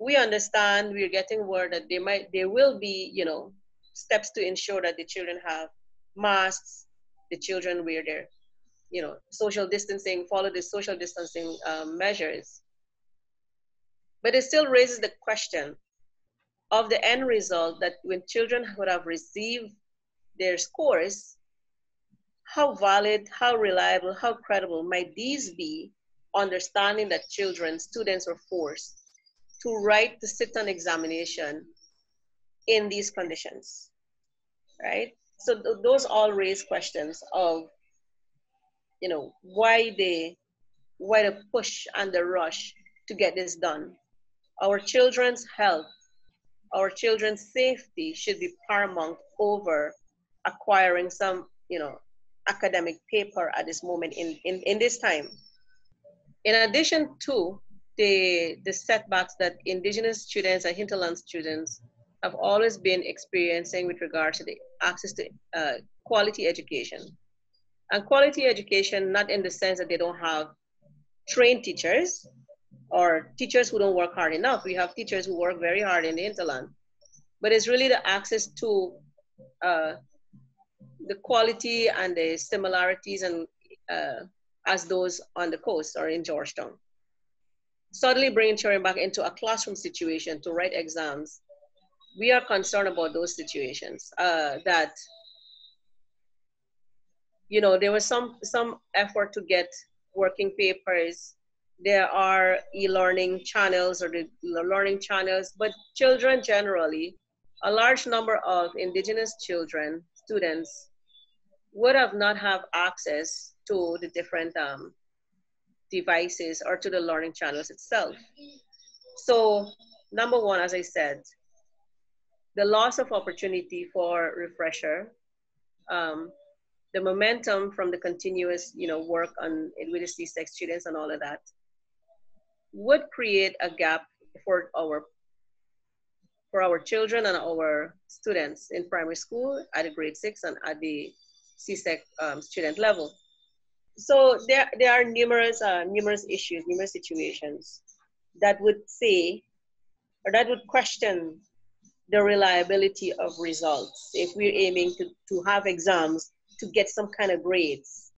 we understand we're getting word that there might there will be you know steps to ensure that the children have masks the children wear their you know social distancing follow the social distancing um, measures. But it still raises the question of the end result that when children would have received their scores how valid how reliable how credible might these be understanding that children students are forced to write the sit-on examination in these conditions, right? So th those all raise questions of, you know, why the why the push and the rush to get this done. Our children's health, our children's safety should be paramount over acquiring some, you know, academic paper at this moment in, in, in this time. In addition to the, the setbacks that indigenous students and hinterland students have always been experiencing with regard to the access to uh, quality education. And quality education, not in the sense that they don't have trained teachers or teachers who don't work hard enough. We have teachers who work very hard in the hinterland. But it's really the access to uh, the quality and the similarities and uh, as those on the coast or in Georgetown suddenly bringing children back into a classroom situation to write exams, we are concerned about those situations. Uh, that you know there was some some effort to get working papers. There are e-learning channels or the learning channels, but children generally, a large number of indigenous children, students, would have not have access to the different um, devices or to the learning channels itself. So number one, as I said, the loss of opportunity for refresher, um, the momentum from the continuous, you know, work on with the CSEC students and all of that would create a gap for our for our children and our students in primary school at the grade six and at the CSEC um, student level so there, there are numerous, uh, numerous issues, numerous situations that would say, or that would question the reliability of results. If we're aiming to, to have exams to get some kind of grades,